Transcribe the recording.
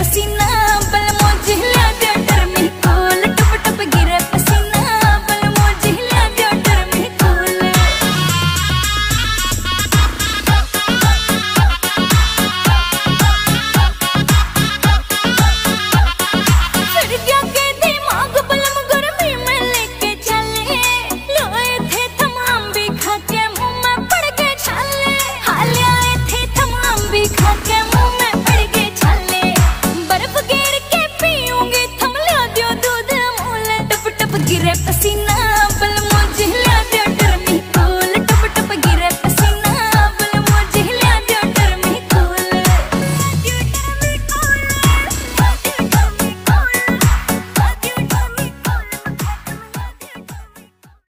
así no direto assim não